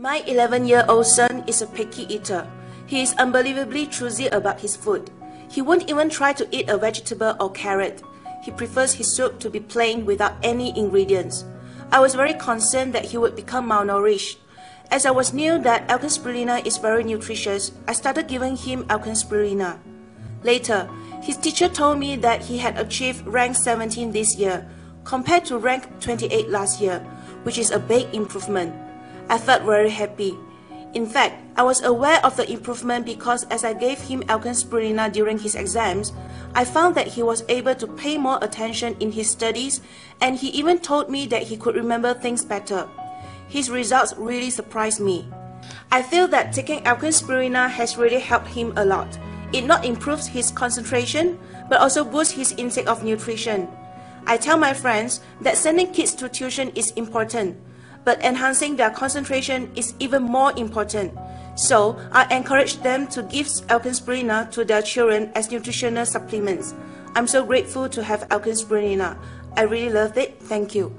My 11 year old son is a picky eater. He is unbelievably choosy about his food. He won't even try to eat a vegetable or carrot. He prefers his soup to be plain without any ingredients. I was very concerned that he would become malnourished. As I was knew that Elken Spirulina is very nutritious, I started giving him Elken Spirulina. Later, his teacher told me that he had achieved rank 17 this year, compared to rank 28 last year, which is a big improvement. I felt very happy. In fact, I was aware of the improvement because as I gave him Elken Spirulina during his exams, I found that he was able to pay more attention in his studies and he even told me that he could remember things better. His results really surprised me. I feel that taking Elken Spirulina has really helped him a lot. It not improves his concentration, but also boosts his intake of nutrition. I tell my friends that sending kids to tuition is important, but enhancing their concentration is even more important. So, I encourage them to give Elken Spirulina to their children as nutritional supplements. I'm so grateful to have Elken Spirulina. I really loved it. Thank you.